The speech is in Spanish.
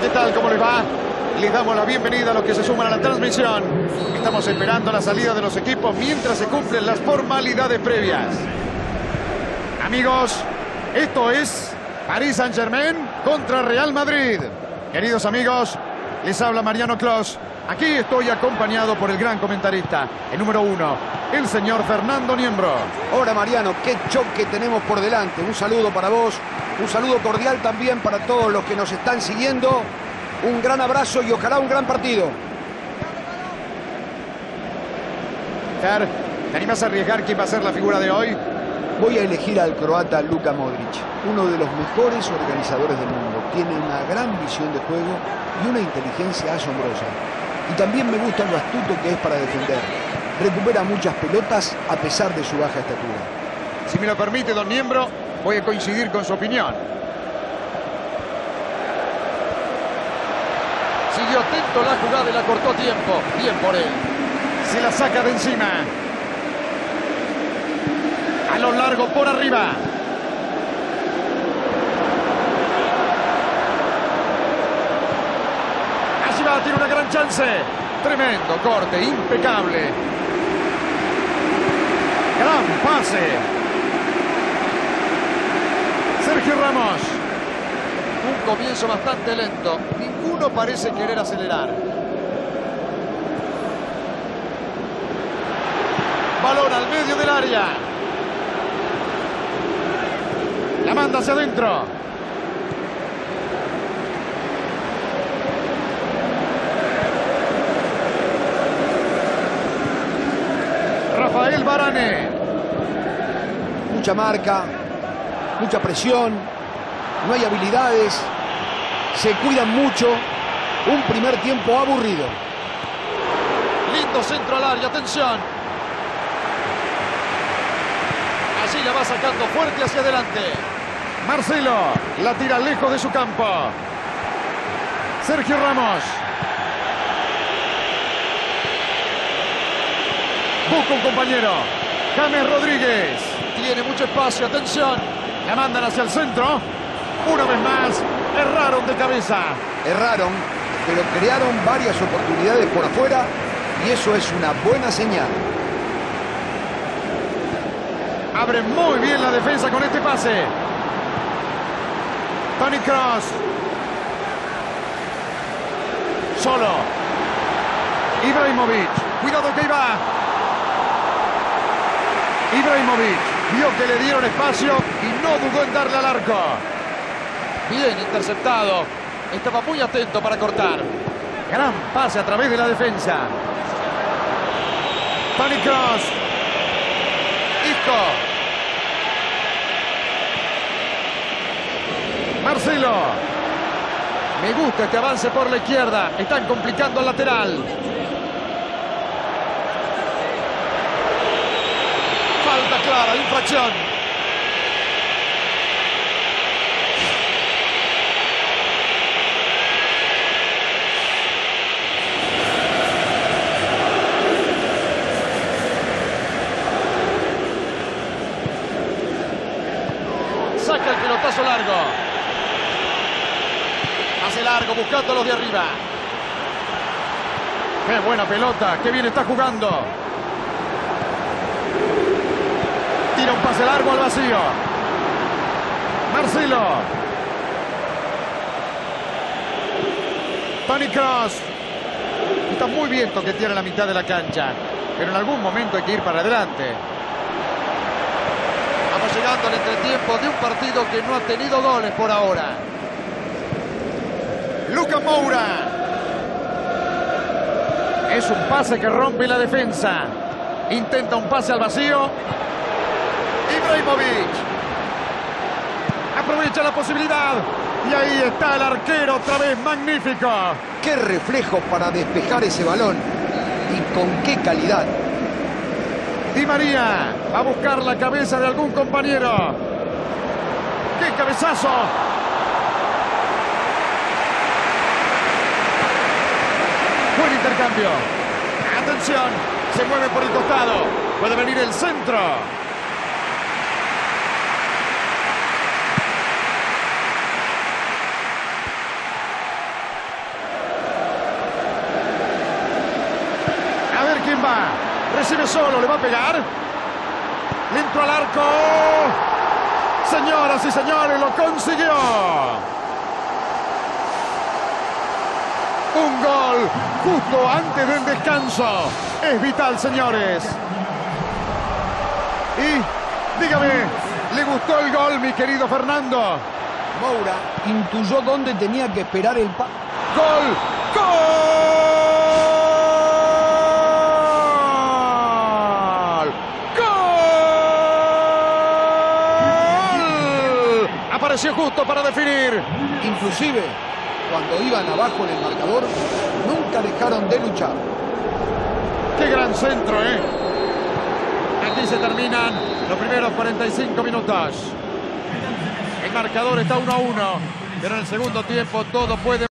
¿qué tal? ¿Cómo les va? Les damos la bienvenida a los que se suman a la transmisión. Estamos esperando la salida de los equipos mientras se cumplen las formalidades previas. Amigos, esto es París Saint-Germain contra Real Madrid. Queridos amigos, les habla Mariano Clos. Aquí estoy acompañado por el gran comentarista, el número uno, el señor Fernando Niembro. Hola Mariano, qué choque tenemos por delante. Un saludo para vos, un saludo cordial también para todos los que nos están siguiendo. Un gran abrazo y ojalá un gran partido. Fer, ¿te animas a arriesgar quién va a ser la figura de hoy? Voy a elegir al croata Luka Modric, uno de los mejores organizadores del mundo. Tiene una gran visión de juego y una inteligencia asombrosa. Y también me gusta lo astuto que es para defender. Recupera muchas pelotas a pesar de su baja estatura. Si me lo permite, don Niembro, voy a coincidir con su opinión. Siguió atento la jugada y la cortó tiempo. Bien por él. Se la saca de encima. Lo largo por arriba. Allí va, tiene una gran chance. Tremendo corte, impecable. Gran pase. Sergio Ramos. Un comienzo bastante lento. Ninguno parece querer acelerar. Balón al medio del área. La manda hacia adentro. Rafael Barane. Mucha marca, mucha presión, no hay habilidades, se cuidan mucho. Un primer tiempo aburrido. Lindo centro al área. Atención. Allí la va sacando fuerte hacia adelante. Marcelo la tira lejos de su campo. Sergio Ramos. Busca un compañero. James Rodríguez. Tiene mucho espacio. Atención. La mandan hacia el centro. Una vez más. Erraron de cabeza. Erraron, pero crearon varias oportunidades por afuera y eso es una buena señal. Abre muy bien la defensa con este pase. Tony Cross. Solo. Ibrahimovic. Cuidado que iba. Ibrahimovic vio que le dieron espacio y no dudó en darle al arco. Bien interceptado. Estaba muy atento para cortar. Gran pase a través de la defensa. Tony Cross. Isco. Marcelo. Me gusta este avance por la izquierda. Están complicando al lateral. Falta clara, infracción. Saca el pelotazo largo. Hace largo buscando los de arriba. Qué buena pelota. Qué bien está jugando. Tira un pase largo al vacío. Marcelo. Tony Cross. Está muy bien toquetear en la mitad de la cancha. Pero en algún momento hay que ir para adelante. Estamos llegando al entretiempo de un partido que no ha tenido goles por ahora. Luca Moura. Es un pase que rompe la defensa. Intenta un pase al vacío. Ibrahimovic. Aprovecha la posibilidad. Y ahí está el arquero otra vez. Magnífico. Qué reflejo para despejar ese balón y con qué calidad. Di María va a buscar la cabeza de algún compañero. ¡Qué cabezazo! intercambio. Atención, se mueve por el costado. Puede venir el centro. A ver quién va. Recibe solo, le va a pegar. Lento al arco. Señoras y señores, lo consiguió. Un gol justo antes del descanso. Es vital, señores. Y dígame, ¿le gustó el gol, mi querido Fernando? Moura intuyó dónde tenía que esperar el pa... ¡Gol! ¡Gol! ¡Gol! Apareció justo para definir. Inclusive, cuando iban abajo en el marcador, nunca dejaron de luchar. ¡Qué gran centro, eh! Aquí se terminan los primeros 45 minutos. El marcador está 1 a 1, pero en el segundo tiempo todo puede...